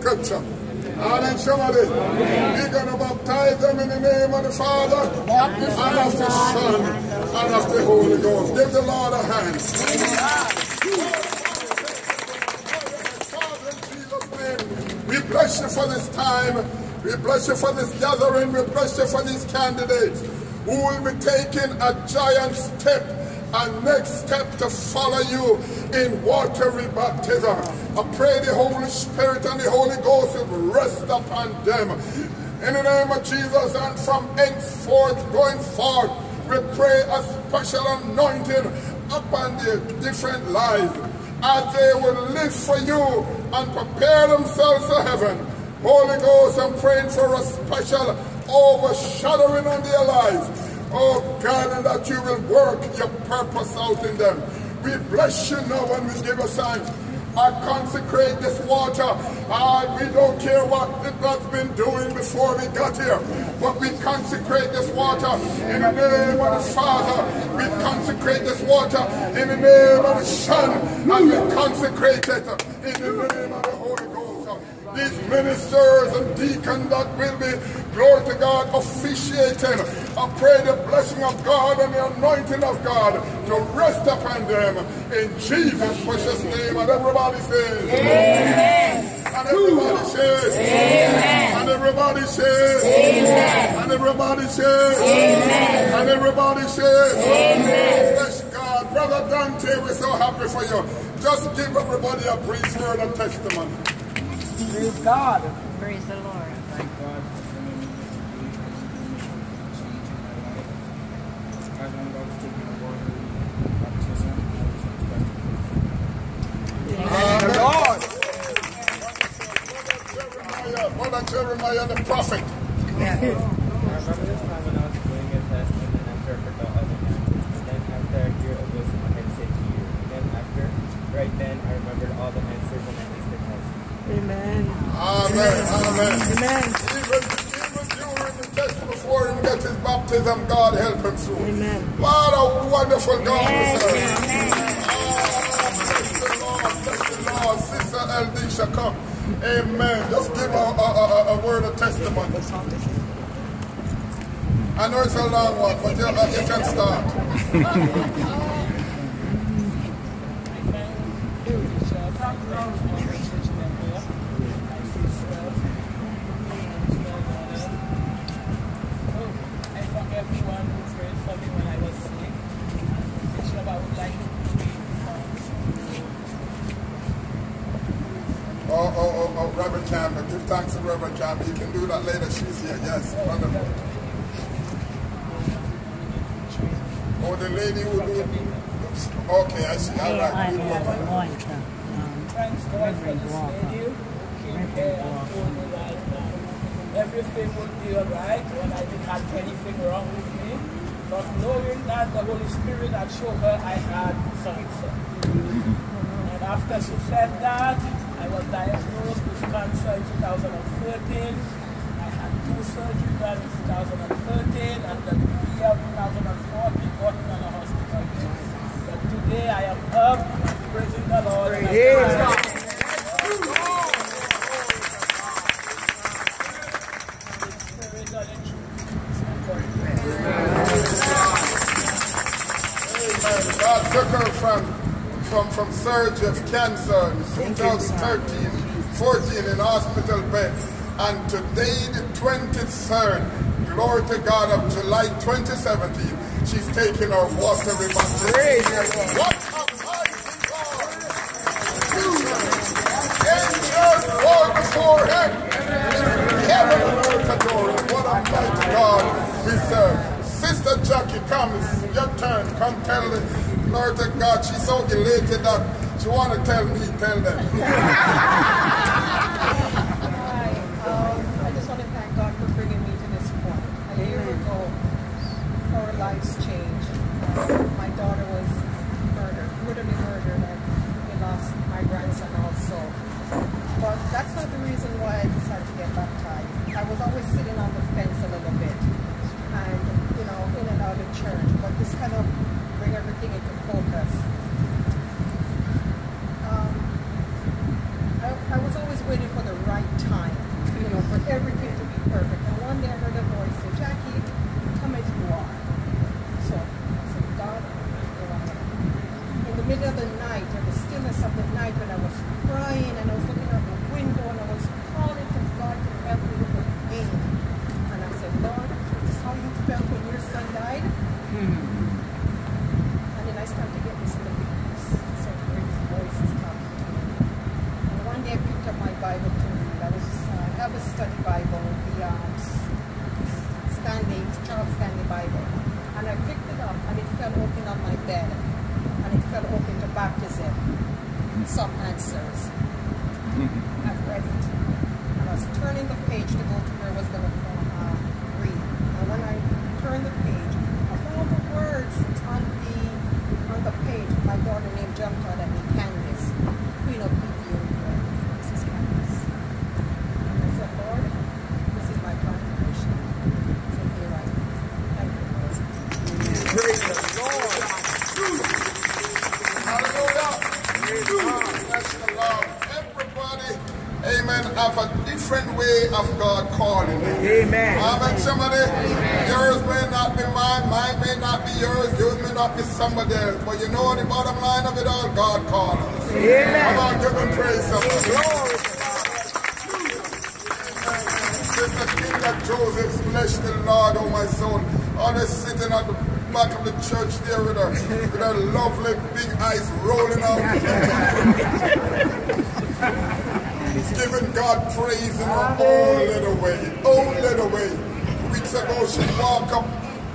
scripture. Amen, somebody. We're going to baptize them in the name of the Father, and of the Son, and of the Holy Ghost. Give the Lord a hand. We bless you for this time. We bless you for this gathering. We bless you for these candidates who will be taking a giant step and next step to follow you in watery baptism. I pray the Holy Spirit and the Holy Ghost will rest upon them. In the name of Jesus and from henceforth going forth, we pray a special anointing upon their different lives as they will live for you and prepare themselves for heaven. Holy Ghost, I'm praying for a special overshadowing on their lives. Oh God, and that you will work your purpose out in them. We bless you now and we give a thanks. I consecrate this water. Ah, we don't care what it has been doing before we got here. But we consecrate this water in the name of the Father. We consecrate this water in the name of the Son. And we consecrate it in the name of the Holy these ministers and deacons that will be, glory to God, officiating. I pray the blessing of God and the anointing of God to rest upon them in Jesus' precious name. And everybody says, Amen. And everybody says, Amen. And everybody says, Amen. And everybody says, Amen. And everybody says, Amen. Bless God. Brother Dante, we're so happy for you. Just give everybody a brief word of testimony. Praise God. Praise the Lord. Thank God for me. As I'm about to take my water baptism, Amen. Lord. Jeremiah, Mother Jeremiah the prophet. I remember this time when I was doing a test and then after I forgot all the. And then after I hear a voice my head say to. And then after, right then, I remembered all the answers and I aced the test. Amen. Amen. Amen. Amen. Even, even during the test before him get his baptism, God help him through. Amen. What a wonderful God we serve. amen. Ah, bless the Lord, bless the Lord. Sister Eldisha, come. Amen. Just give a, a, a, a word of testimony. I know it's a long one, but you, you can start. And for everyone who prayed for me when I was sick. Bishop, I would like to pray Oh, oh, oh, oh, Reverend Campbell. Give thanks to Reverend Campbell. You can do that later. She's here. Yes, wonderful. Oh, the lady who do Okay, I see. All Yeah, right. I Good have woman. one. Um, Thanks God Reverend Walker. lady who came here and told me that everything would be alright when I didn't have anything wrong with me. But knowing that the Holy Spirit had shown her I had cancer. And after she said that, I was diagnosed with cancer in 2013. I had two surgeries done in 2013 and the year of 2014 got me in a hospital. But today I am up, praising the Lord. and I thank Spirit and in truth. Amen. God took her from, from, from surge of cancer in 2013, 14 in hospital bed. And today, the 23rd, glory to God, of July 2017, she's taking her watery baptism. What a mighty God! Angels fall before him. Heaven adore. What a mighty God we serve. Sister Jackie, come, it's your turn. Come tell the To God. She's so elated that she want to tell me, tell them. Hi, um, I just want to thank God for bringing me to this point. A year ago, our lives changed. Um, my daughter was murdered, brutally murdered, and we lost my grandson also. But that's not the reason why I decided to get baptized. I was always sitting on the fence a little bit, and you know, in and out of church. But this kind of bring everything into focus. Um, I, I was always waiting for the right time, you know, for everything to be perfect. And one day I heard a voice say, Jackie, come as you are. So I said, God, here I am. In the middle of the night, in the stillness of the night, when I was crying and I was looking out the window and I was calling to God to help me with the pain. And I said, Lord, is this how you felt when your son died? And then I started to get this in the weakness. So hear his voice is talking to me. And one day I picked up my Bible to read. I was uh, I have a study Bible, the um, S- Stanley, Charles Stanley Bible. And I picked it up and it fell open on my bed. And it fell to. Some answers. I've read it. I was turning the page to go to where was going to amen, have a different way of God calling them. Amen. Amen, somebody. Yours may not be mine, mine may not be yours, yours may not be somebody else. But you know the bottom line of it all, God called us. Come on, give him praise somebody. Glory to Sister King of Joseph, bless the Lord, oh my soul. Always sitting at the back of the church there with her, with her lovely big eyes rolling out. Giving God praise in her own little way, own little way. Weeks ago, she walked up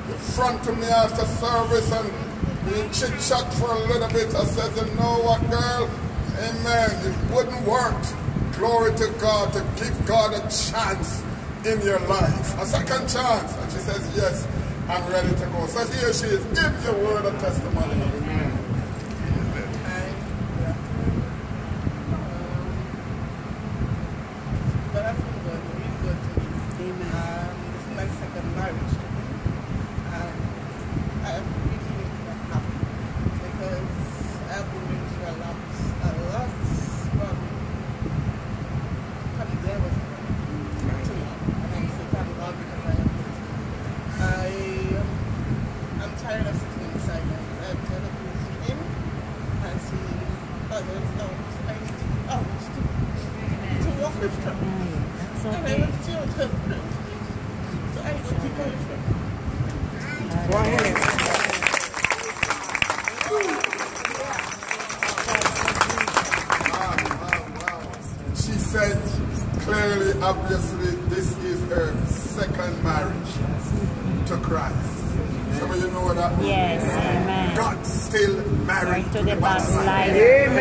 in front of me after service and we chit chat for a little bit. I said, you know what, girl? Amen. It wouldn't work. Glory to God to give God a chance in your life, a second chance. And she says, yes, I'm ready to go. So here she is. Give your word of testimony. But that's been good, really good to me. Um, this is my second marriage to me. And I'm really, really happy because I've been going through a lot, a lot from, from the devil's to me. And I say thank God because I am good. I, I'm tired of sitting in silence. I'm tired of listening and seeing others out. I need to be out to, to walk with them. That's And I okay. want you to help them. So I need to keep on with them. Go ahead. She said clearly, obviously, this is her second marriage to Christ. Some of you know what that means. Yes, amen. God still married Right to the backside. backslider. Amen.